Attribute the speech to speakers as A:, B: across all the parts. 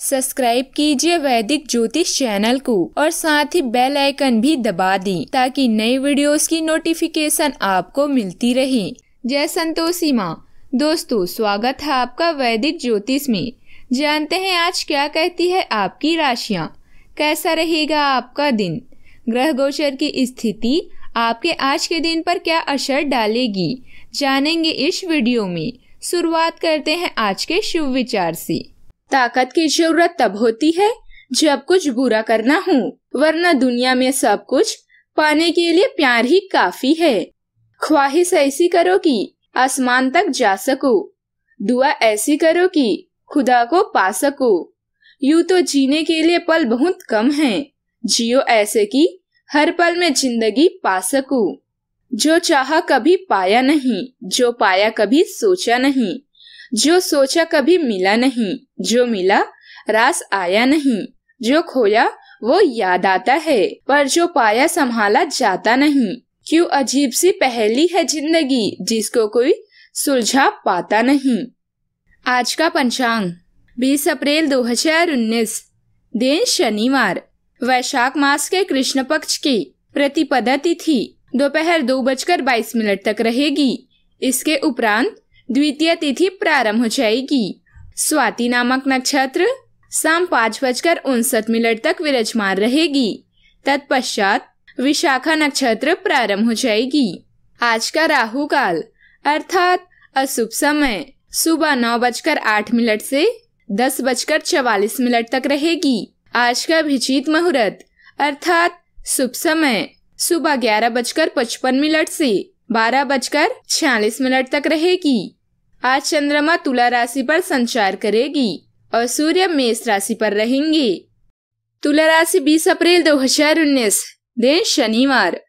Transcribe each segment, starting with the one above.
A: Subscribe कीजिए वैदिक ज्योतिष चैनल को और साथ ही बेल आइकन भी दबा दें ताकि नई वीडियोस की नोटिफिकेशन आपको मिलती रहे। जय संतोषी माँ। दोस्तों, स्वागत है आपका वैदिक ज्योतिष में। जानते हैं आज क्या कहती है आपकी राशियाँ? कैसा रहेगा आपका दिन? ग्रह गोचर की स्थिति आपके आज के दिन पर क्या असर डालेगी? जानेंगे इस वीडियो में। शुरुआत करते हैं आज के शुभ विचार से। ताकत की ज़रूरत तब होती है जब कुछ बुरा करना हो, वरना दुनिया में सब कुछ पाने के लिए प्यार ही काफ़ी है। ख्वाहिश ऐसी करो कि आसमान तक जा सको। दुआ ऐसी करो कि खुदा को पा सको। यूँ तो जीने के लिए पल बहुत कम है। जियो ऐसे कि हर पल में ज़िंदगी पा सको। जो चाहा कभी पाया नहीं, जो पाया कभी सोचा नहीं। जो सोचा कभी मिला नहीं, जो मिला, रास आया नहीं, जो खोया, वो याद आता है, पर जो पाया संभाला जाता नहीं। क्यों अजीब सी पहली है ज़िंदगी, जिसको कोई सुलझा पाता नहीं। आज का पंचांग 20 अप्रैल 2019 दिन शनिवार, वैशाख मास के कृष्ण पक्ष की प्रतिपदा तिथि, दोपहर दो बजकर बाईस मिनट तक रहेगी। इसके उपरांत द्वितीय तिथि प्रारंभ हो जाएगी स्वाति नामक नक्षत्र शाम पाँच बजकर उनसठ मिनट तक विराजमान रहेगी। तत्पश्चात विशाखा नक्षत्र प्रारंभ हो जाएगी। आज का राहु काल अर्थात अशुभ समय, सुबह नौ बजकर आठ मिनट से दस बजकर चवालीस मिनट तक रहेगी। आज का अभिजीत मुहूर्त, अर्थात शुभ समय, सुबह ग्यारह बजकर पचपन मिनट से बारह बजकर छियालीस मिनट तक रहेगी। आज चंद्रमा तुला राशि पर संचार करेगी और सूर्य मेष राशि पर रहेंगे। तुला राशि 20 अप्रैल 2019 दिन शनिवार।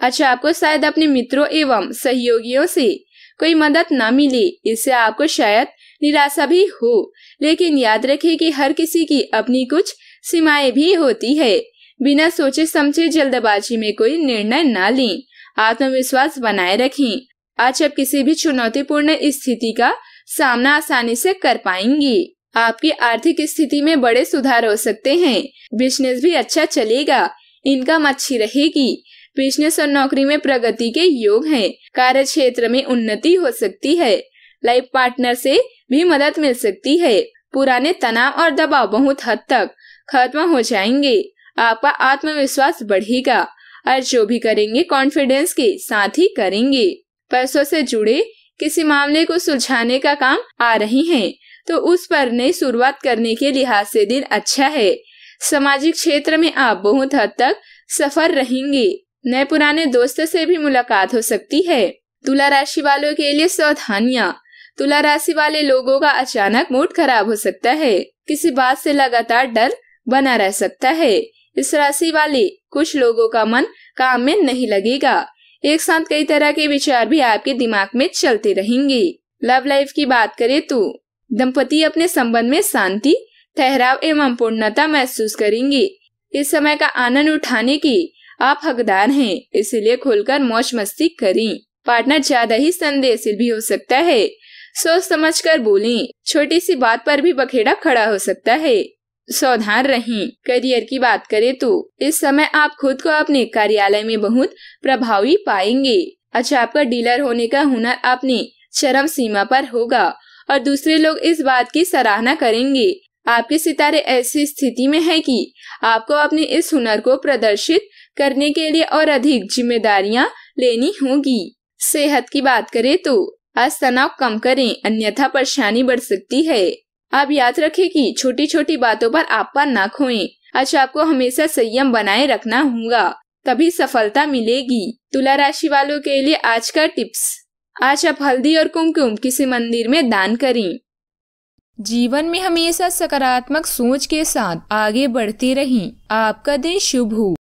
A: अच्छा आपको शायद अपने मित्रों एवं सहयोगियों से कोई मदद न मिले, इससे आपको शायद निराशा भी हो। लेकिन याद रखें कि हर किसी की अपनी कुछ सीमाएँ भी होती है। बिना सोचे समझे जल्दबाजी में कोई निर्णय न लें। आत्मविश्वास बनाए रखें। आज आप किसी भी चुनौतीपूर्ण स्थिति का सामना आसानी से कर पाएँगी। आपकी आर्थिक स्थिति में बड़े सुधार हो सकते हैं। बिज़नेस भी अच्छा चलेगा, इनकम अच्छी रहेगी। बिज़नेस और नौकरी में प्रगति के योग हैं। कार्य क्षेत्र में उन्नति हो सकती है। लाइफ पार्टनर से भी मदद मिल सकती है। पुराने तनाव और दबाव बहुत हद तक खत्म हो जाएँगे। आपका आत्मविश्वास बढ़ेगा और जो भी करेंगे कॉन्फिडेंस के साथ ही करेंगे। पैसों से जुड़े किसी मामले को सुलझाने का काम आ रही हैं, तो उस पर नई शुरुआत करने के लिहाज से दिन अच्छा है। सामाजिक क्षेत्र में आप बहुत हद तक सफ़र रहेंगे। नए पुराने दोस्त से भी मुलाकात हो सकती है। तुला राशि वालों के लिए सावधानियाँ। तुला राशि वाले लोगों का अचानक मूड खराब हो सकता है। किसी बात से लगातार डर बना रह सकता है। इस राशि वाले कुछ लोगों का मन काम में नहीं लगेगा। एक साथ कई तरह के विचार भी आपके दिमाग में चलते रहेंगे। लव लाइफ की बात करें तो दंपति अपने संबंध में शांति, ठहराव एवं पूर्णता महसूस करेंगे। इस समय का आनंद उठाने की आप हकदार हैं, इसलिए खुलकर मौज मस्ती करें। पार्टनर ज़्यादा ही संदेहशील भी हो सकता है। सोच समझ कर बोले, छोटी सी बात पर भी बखेड़ा खड़ा हो सकता है। सावधान रहें। करियर की बात करें तो इस समय आप खुद को अपने कार्यालय में बहुत प्रभावी पाएँगे। अच्छा आपका डीलर होने का हुनर अपनी चरम सीमा पर होगा और दूसरे लोग इस बात की सराहना करेंगे। आपके सितारे ऐसी स्थिति में है कि आपको अपने इस हुनर को प्रदर्शित करने के लिए और अधिक जिम्मेदारियाँ लेनी होगी। सेहत की बात करें तो आज तनाव कम करें, अन्यथा परेशानी बढ़ सकती है। आप याद रखें कि छोटी छोटी बातों पर आप पर ना खोएँ। अच्छा आपको हमेशा संयम बनाए रखना होगा, तभी सफलता मिलेगी। तुला राशि वालों के लिए आज का टिप्स। आज आप हल्दी और कुमकुम किसी मंदिर में दान करें। जीवन में हमेशा सकारात्मक सोच के साथ आगे बढ़ते रहें। आपका दिन शुभ हो।